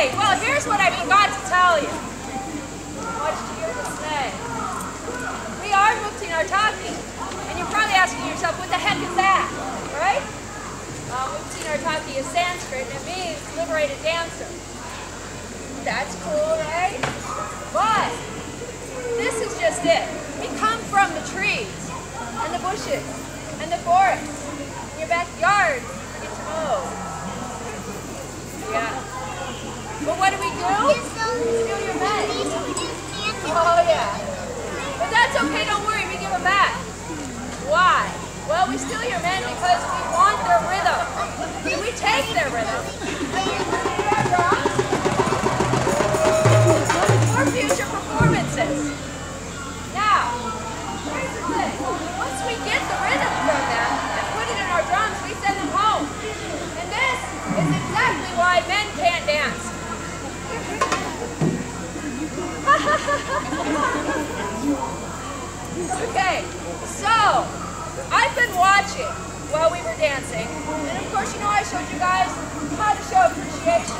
Okay, well here's what I forgot to tell you. Much to your dismay. We are Mukti Nartaki. And you're probably asking yourself, what the heck is that? Right? Well, Mukti Nartaki is Sanskrit and it means liberated dancer. That's cool, right? But this is just it. We come from the trees and the bushes and the forests, In your backyard, you get to. Yeah. But what do we do? Steal your meds. Oh yeah. But that's okay, don't worry, we give them back. Why? Well, we steal your men because we want their rhythm. We take their rhythm. For future performances. Now, here's the thing. Once we get the rhythm from them and put it in our drums, we send them home. And this is exactly why men can't dance. I've been watching while we were dancing, and of course, you know, I showed you guys how to show appreciation.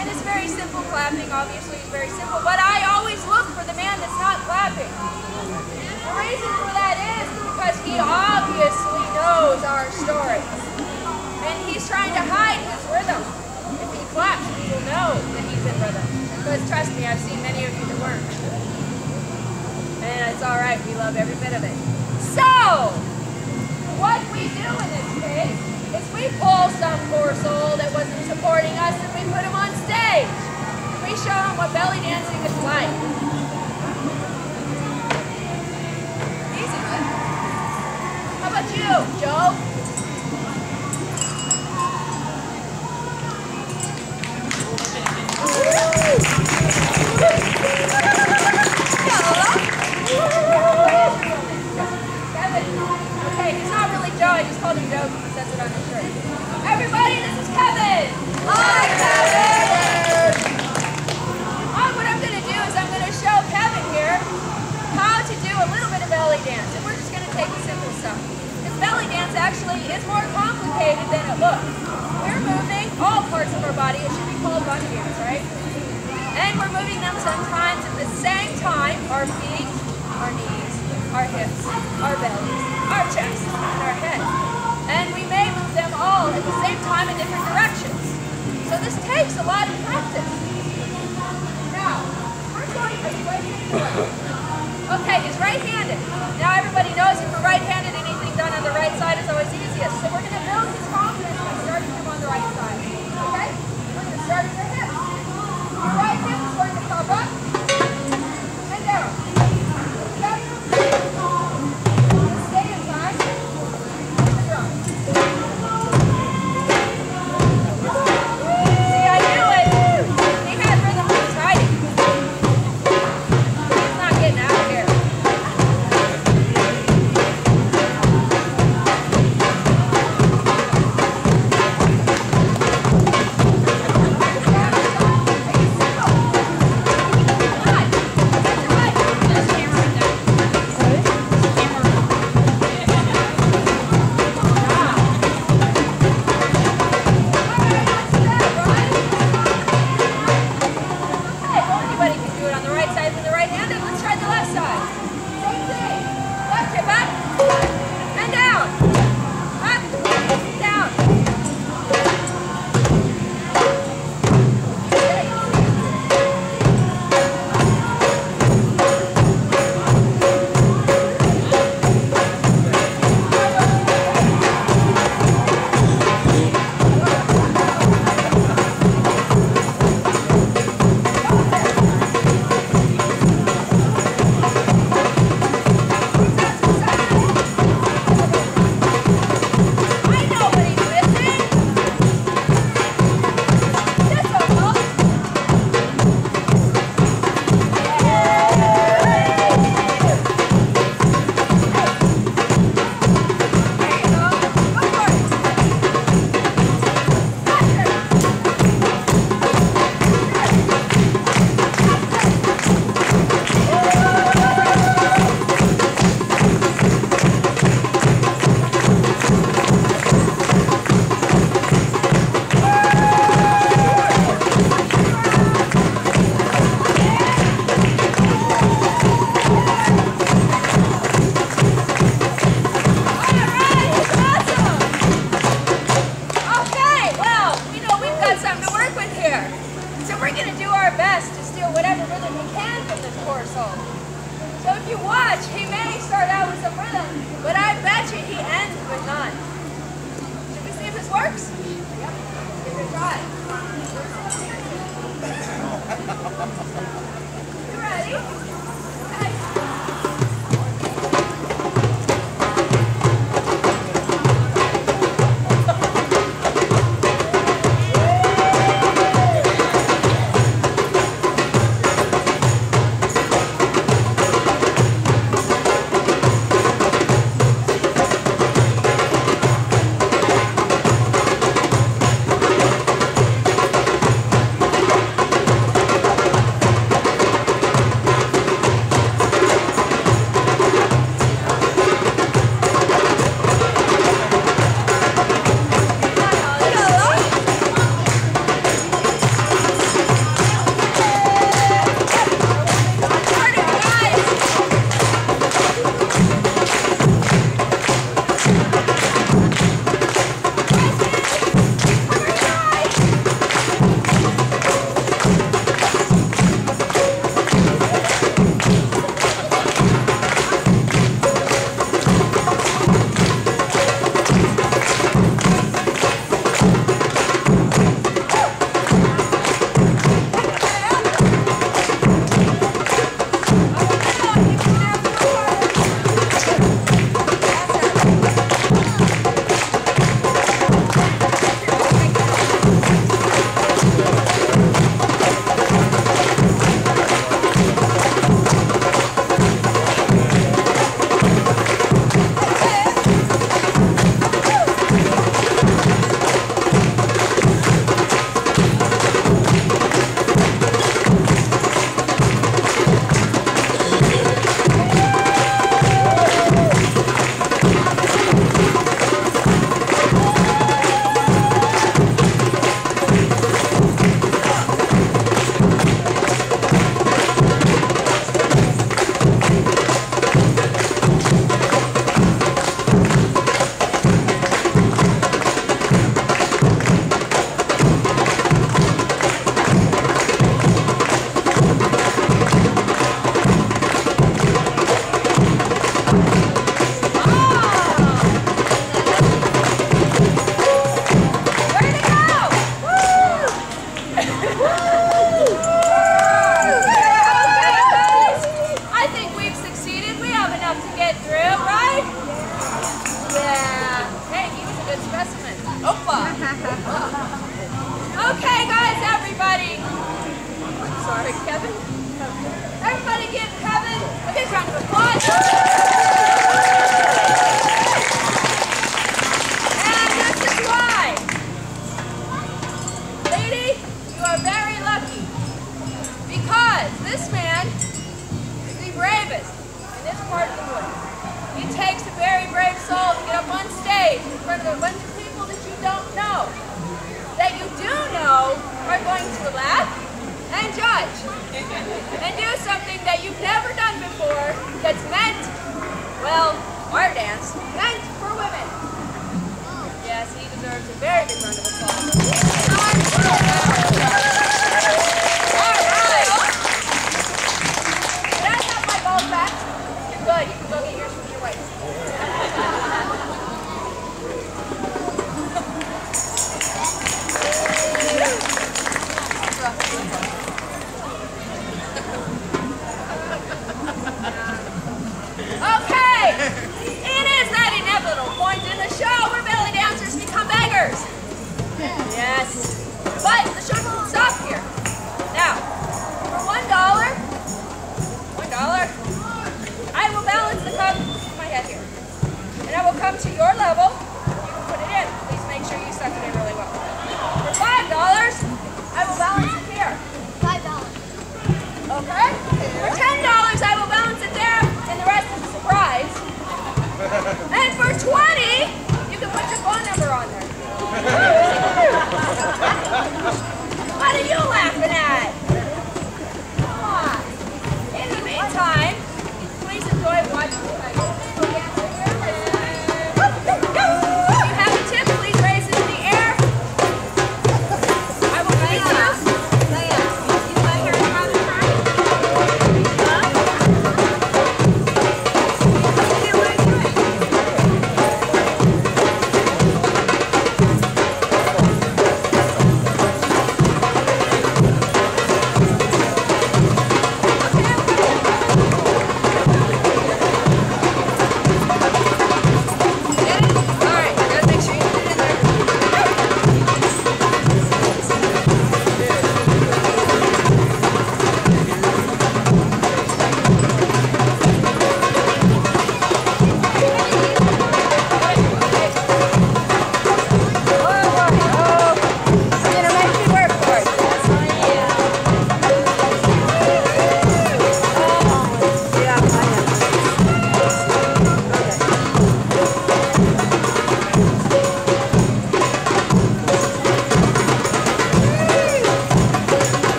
And it's very simple clapping, obviously, it's very simple, but I always look for the man that's not clapping. The reason for that is because he obviously knows our story. And he's trying to hide his rhythm. If he claps, we will know that he's in rhythm. Because trust me, I've seen many of you that weren't. And it's alright, we love every bit of it. So, we do in this case is we pull some poor soul that wasn't supporting us and we put him on stage. We show him what belly dancing is like. Easy? How about you, Joe? Our feet, our knees, our hips, our bellies, our chest, and our head. And we may move them all at the same time in different directions. So this takes a lot of practice. Now, we're going to right-handed. Okay, he's right-handed. Now everybody knows if we're right-handed, anything done on the right side is always easiest. So we're going to build Kevin. Everybody give Kevin a big round of applause. and do something that you've never done before that's meant, well, our dance, meant for women. Yes, he deserves a very big round of applause. Yes.